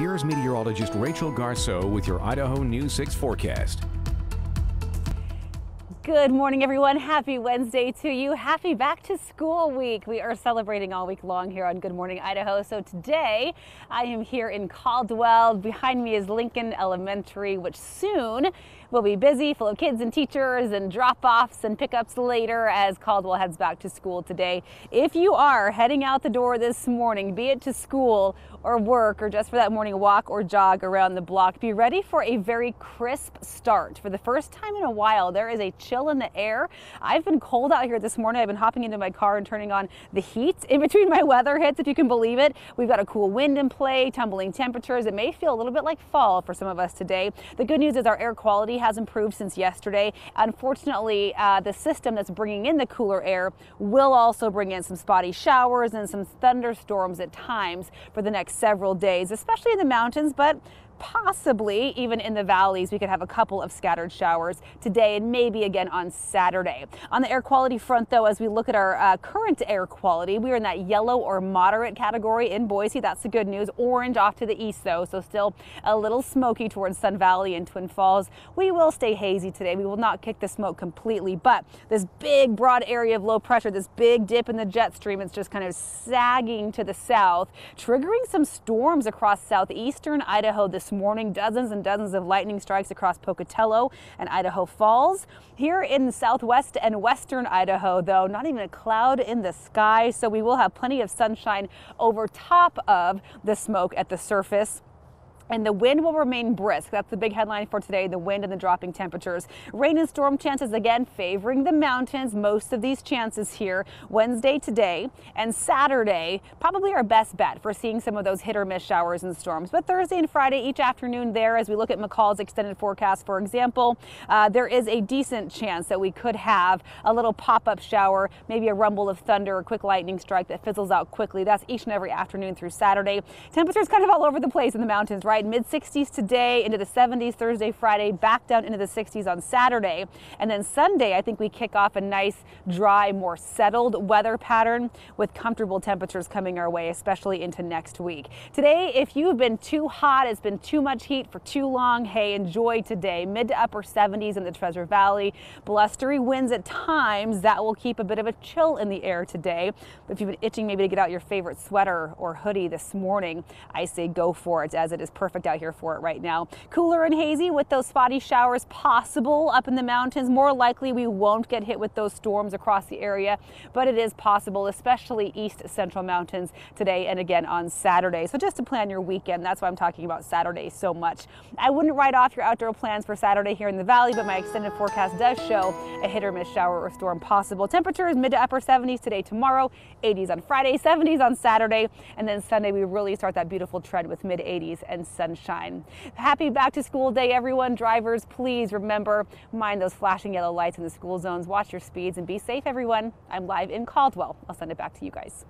Here's meteorologist Rachel Garceau with your Idaho News 6 forecast. Good morning, everyone. Happy Wednesday to you. Happy back to school week. We are celebrating all week long here on Good Morning Idaho. So today I am here in Caldwell. Behind me is Lincoln Elementary, which soon will be busy, full of kids and teachers and drop offs and pickups later as Caldwell heads back to school today. If you are heading out the door this morning, be it to school or work or just for that morning walk or jog around the block, be ready for a very crisp start. For the first time in a while, there is a chill in the air. I've been cold out here this morning. I've been hopping into my car and turning on the heat in between my weather hits, if you can believe it. We've got a cool wind in play, tumbling temperatures. It may feel a little bit like fall for some of us today. The good news is our air quality has improved since yesterday. Unfortunately, uh, the system that's bringing in the cooler air will also bring in some spotty showers and some thunderstorms at times for the next several days, especially in the mountains, but possibly even in the valleys, we could have a couple of scattered showers today and maybe again on Saturday. On the air quality front, though, as we look at our uh, current air quality, we are in that yellow or moderate category in Boise. That's the good news. Orange off to the east, though, so still a little smoky towards Sun Valley and Twin Falls. We will stay hazy today. We will not kick the smoke completely, but this big, broad area of low pressure, this big dip in the jet stream, it's just kind of sagging to the south, triggering some storms across southeastern Idaho this morning. Dozens and dozens of lightning strikes across Pocatello and Idaho Falls. Here in southwest and western Idaho, though, not even a cloud in the sky, so we will have plenty of sunshine over top of the smoke at the surface and the wind will remain brisk. That's the big headline for today, the wind and the dropping temperatures. Rain and storm chances again favoring the mountains. Most of these chances here Wednesday today and Saturday, probably our best bet for seeing some of those hit or miss showers and storms. But Thursday and Friday, each afternoon there, as we look at McCall's extended forecast, for example, uh, there is a decent chance that we could have a little pop-up shower, maybe a rumble of thunder, a quick lightning strike that fizzles out quickly. That's each and every afternoon through Saturday. Temperatures kind of all over the place in the mountains, right? Mid 60s today, into the 70s Thursday, Friday, back down into the 60s on Saturday. And then Sunday, I think we kick off a nice, dry, more settled weather pattern with comfortable temperatures coming our way, especially into next week. Today, if you've been too hot, it's been too much heat for too long, hey, enjoy today. Mid to upper 70s in the Treasure Valley. Blustery winds at times, that will keep a bit of a chill in the air today. But if you've been itching maybe to get out your favorite sweater or hoodie this morning, I say go for it as it is perfect out here for it right now. Cooler and hazy with those spotty showers possible up in the mountains. More likely we won't get hit with those storms across the area, but it is possible, especially east central mountains today and again on Saturday. So just to plan your weekend, that's why I'm talking about Saturday so much. I wouldn't write off your outdoor plans for Saturday here in the valley, but my extended forecast does show a hit or miss shower or storm possible. Temperatures mid to upper 70s today, tomorrow, 80s on Friday, 70s on Saturday, and then Sunday we really start that beautiful trend with mid 80s and sunshine. Happy back to school day, everyone. Drivers, please remember, mind those flashing yellow lights in the school zones. Watch your speeds and be safe, everyone. I'm live in Caldwell. I'll send it back to you guys.